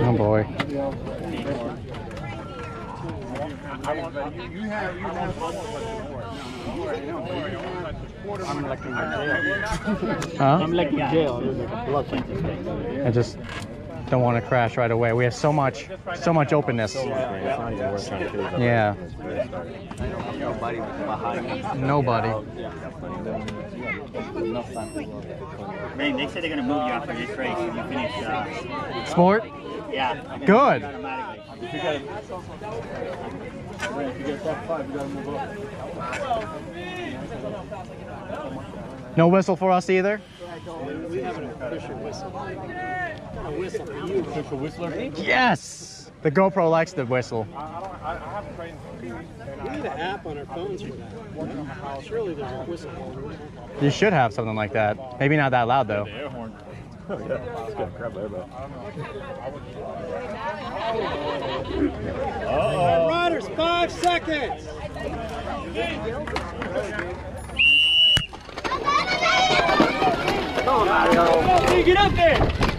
Oh boy. I'm like in jail. Huh? I'm like in jail. There's like a blood thing. I just don't want to crash right away. We have so much, so much openness. Yeah. Nobody was. Nobody. Enough time to look. Man, they said they're gonna move you after this race if you finish. Uh, Sport. yeah. Good. Automatically. If you get, if you get top five, you gotta move up. No whistle for us either. We have an official whistle. A whistle you. Official whistler? Yes. The GoPro likes the whistle. We need an app on our phones for that. no? Surely there's a whistle. You should have something like that. Maybe not that loud though. Air horn. Let's go. Grab the airbag. Riders, five seconds. Get up there.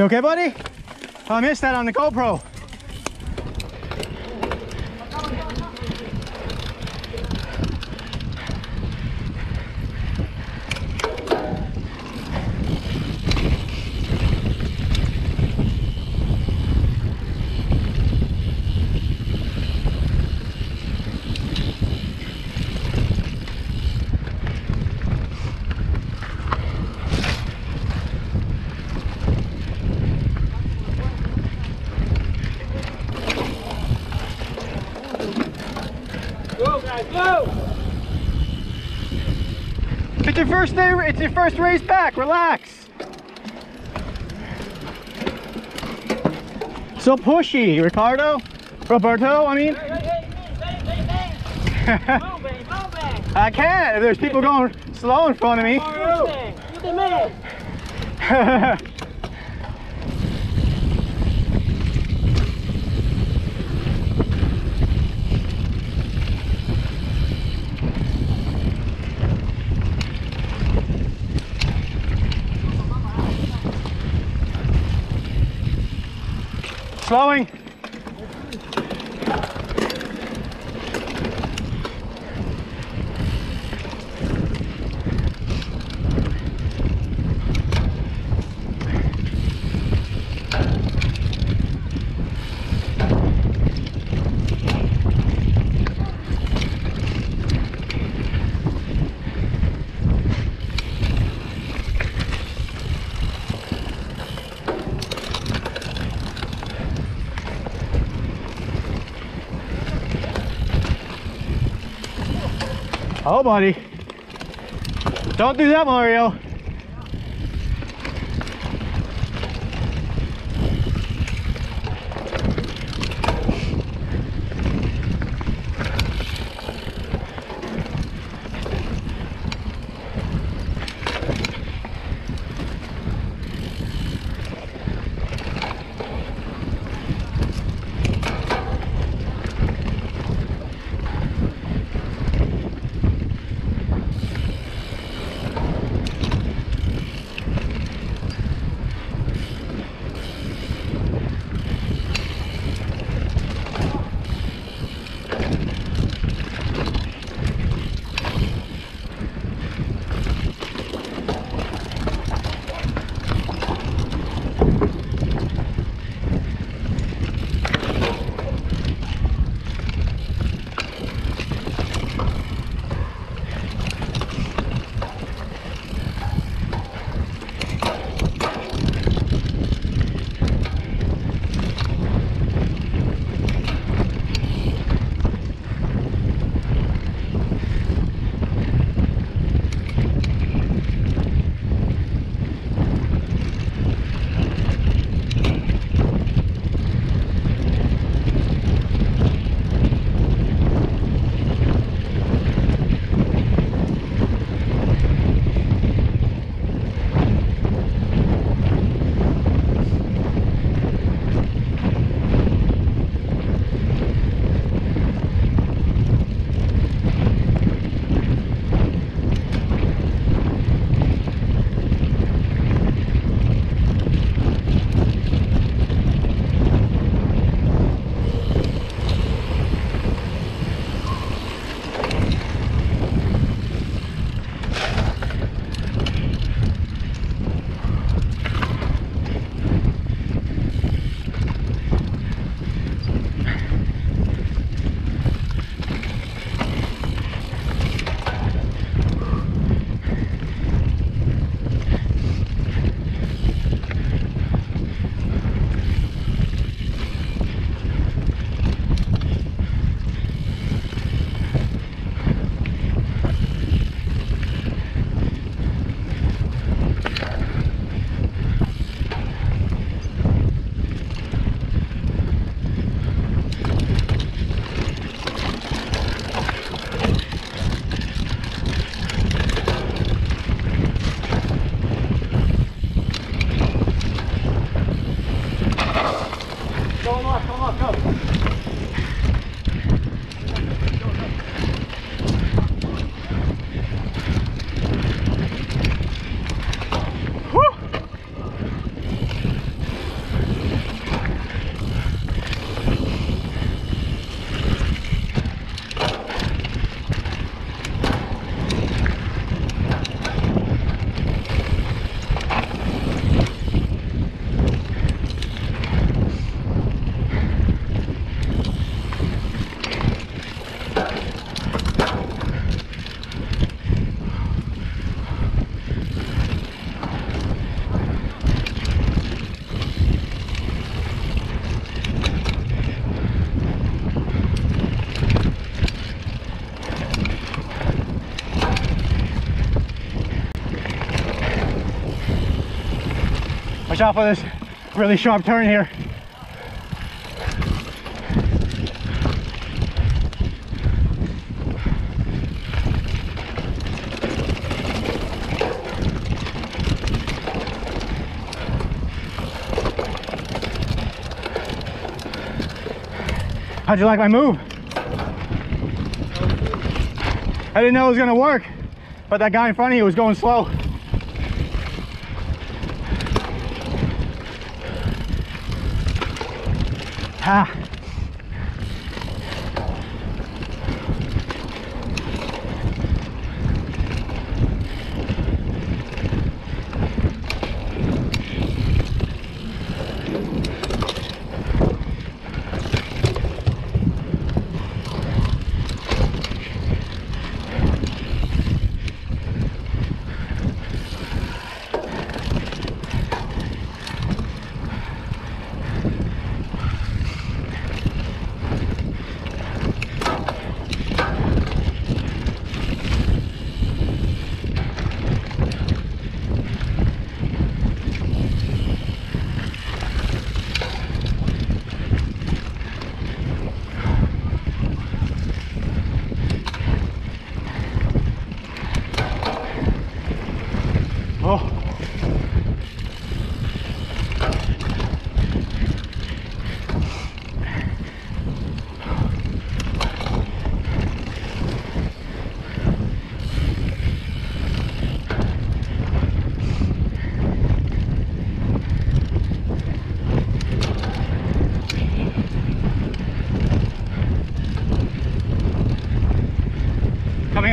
You okay, buddy? I missed that on the GoPro. First day, it's your first race back, relax. So pushy, Ricardo. Roberto, I mean. I can't if there's people going slow in front of me. The man! Slowing. Oh, buddy. Don't do that, Mario. Out for this really sharp turn here. How'd you like my move? I didn't know it was gonna work, but that guy in front of you was going slow. Ah.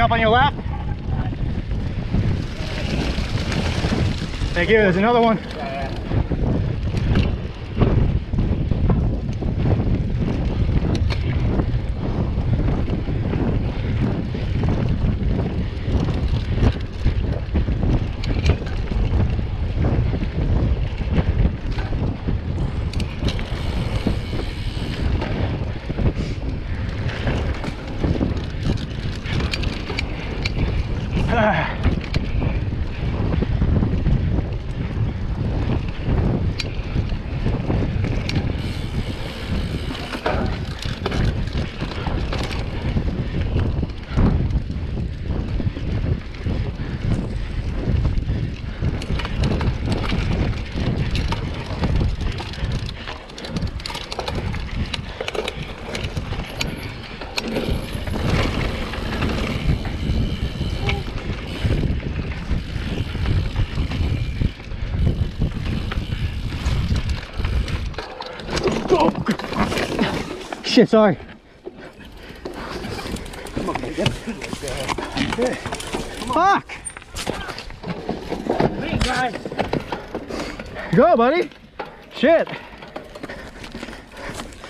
Up on your left. Thank you. There's another one. Ah. Shit, sorry. Fuck! Go, buddy. Shit.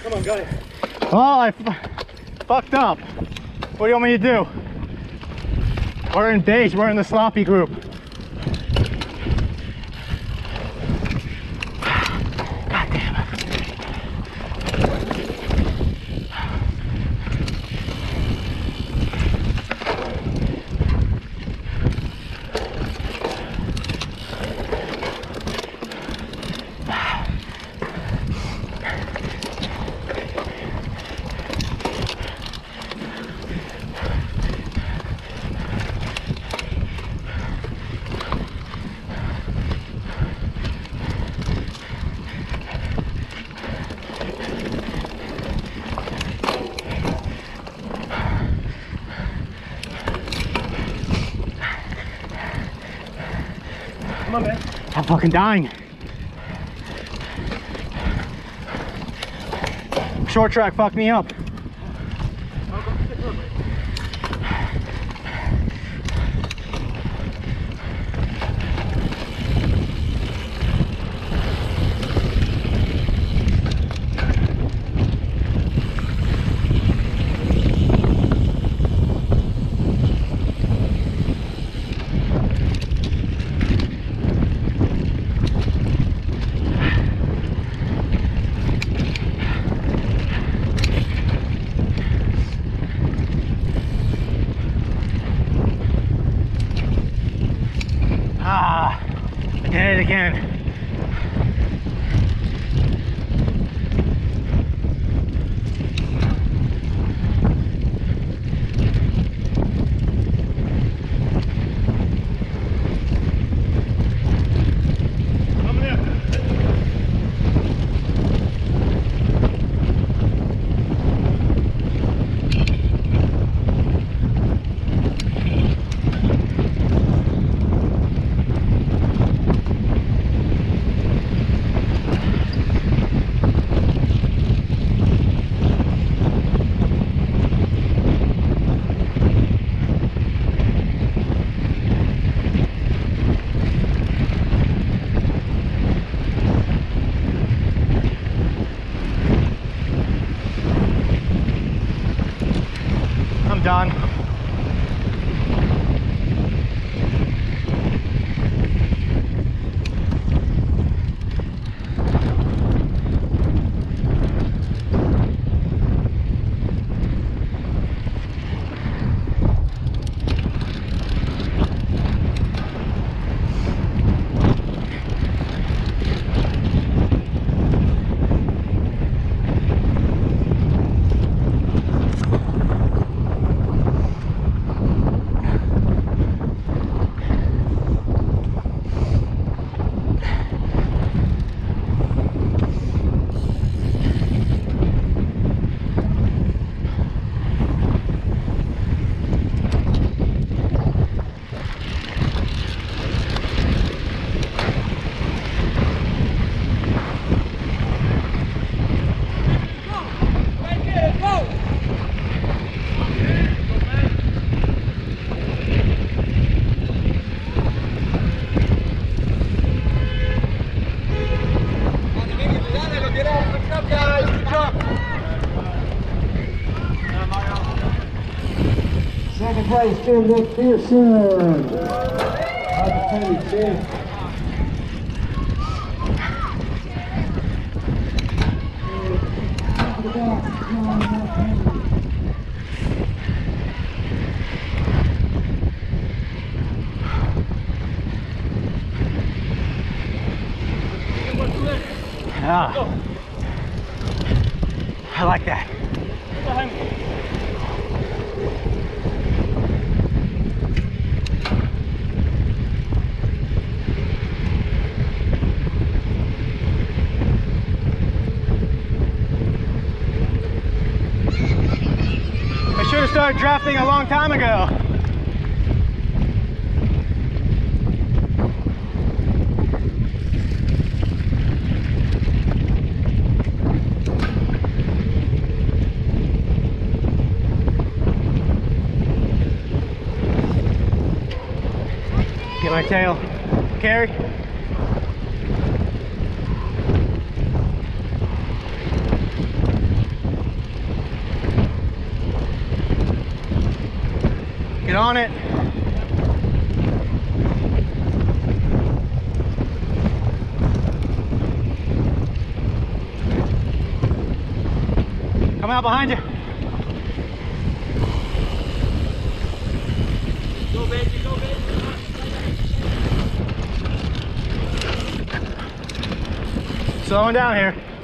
Come on, got it. Oh, I fucked up. What do you want me to do? We're in beige. We're in the sloppy group. Fucking dying. Short track fucked me up. vai estender aqui, senhor. Pode started drafting a long time ago. Get my tail. Carry. Get on it. Come out behind you. Slowing down here.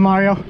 Mario.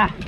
Ah!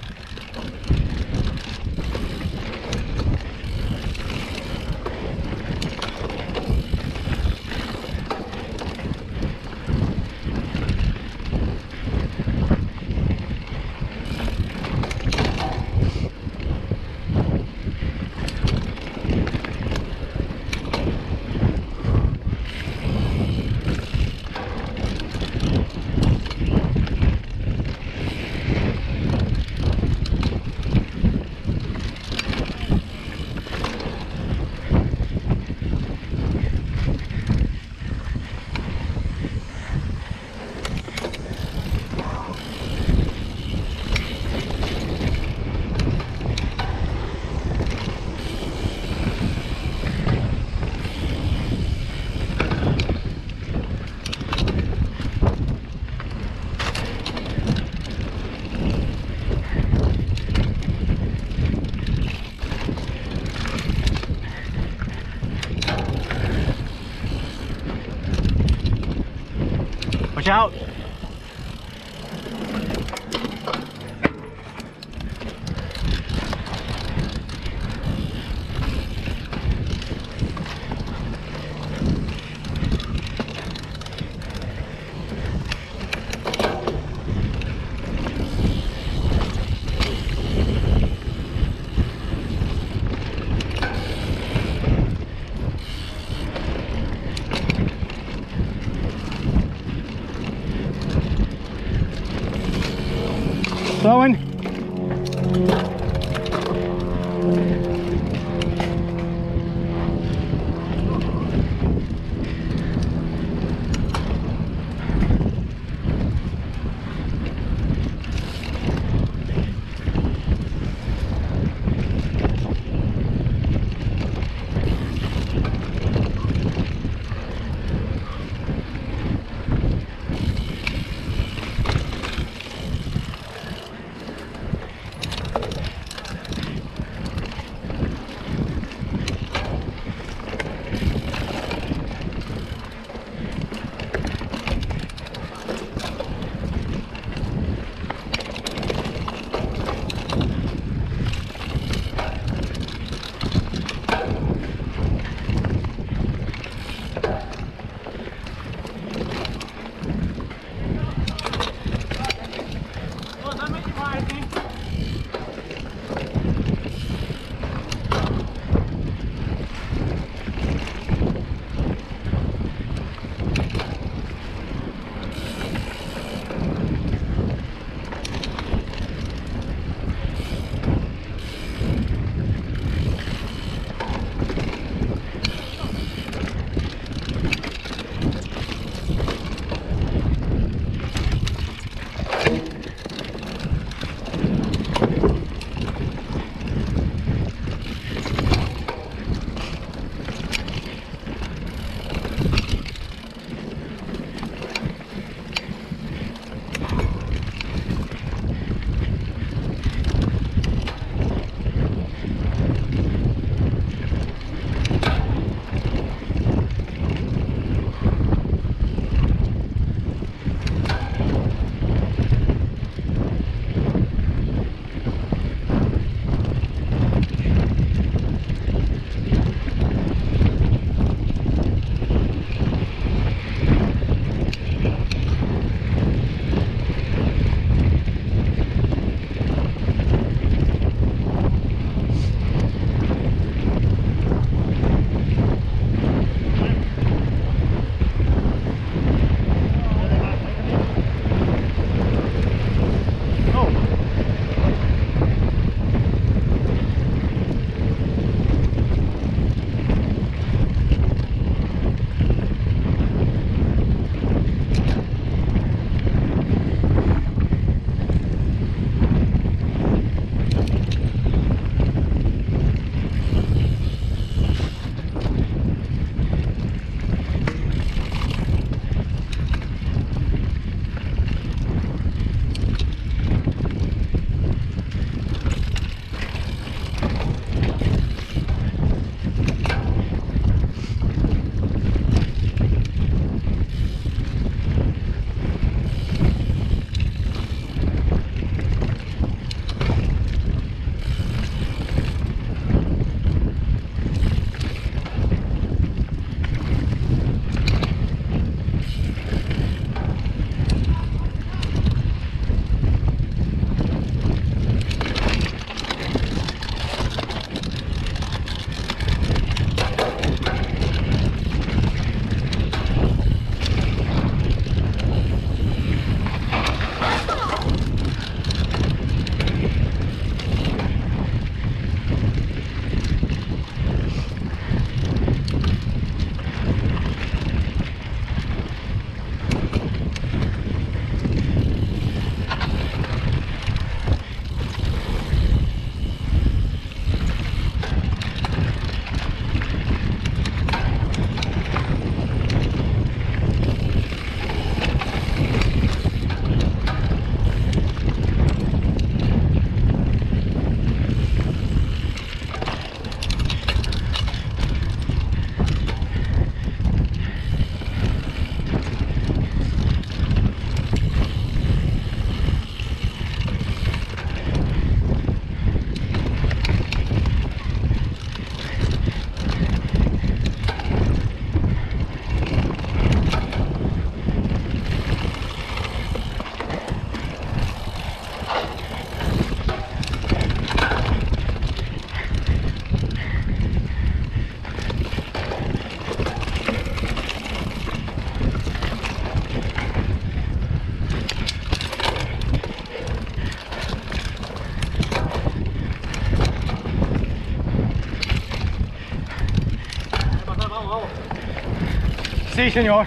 Sí, señor.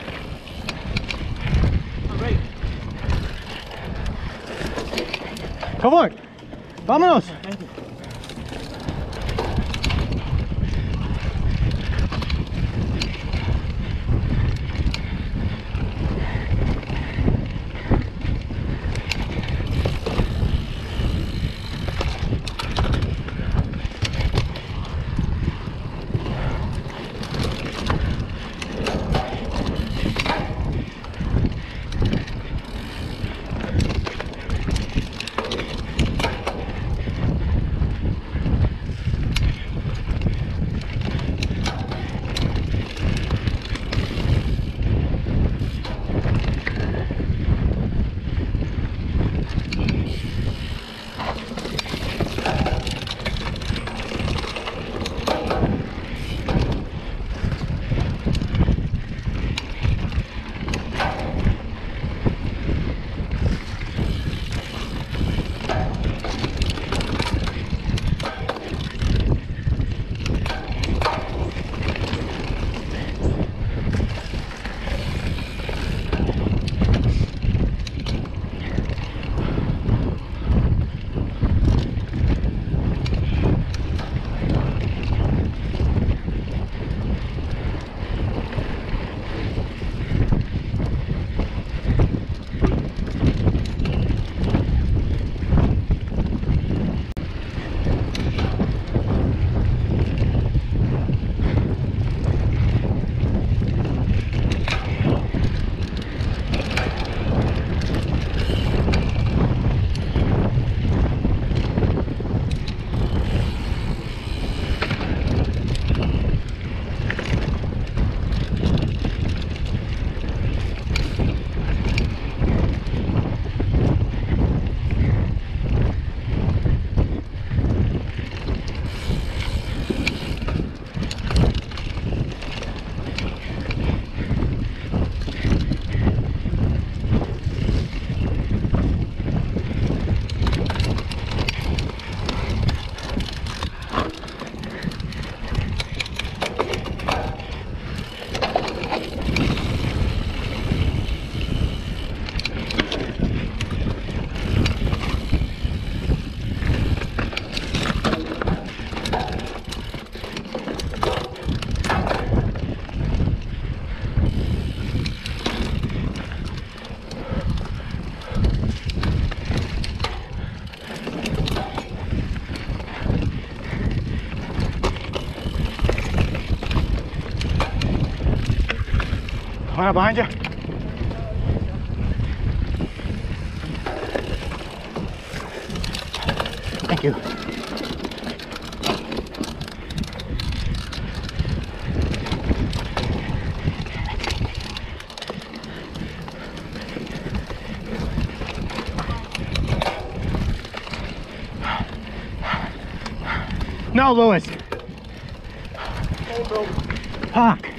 Come on. Vámonos. One up behind you. Thank you. No, Lewis. Park. And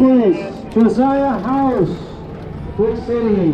third Josiah House, Quick City.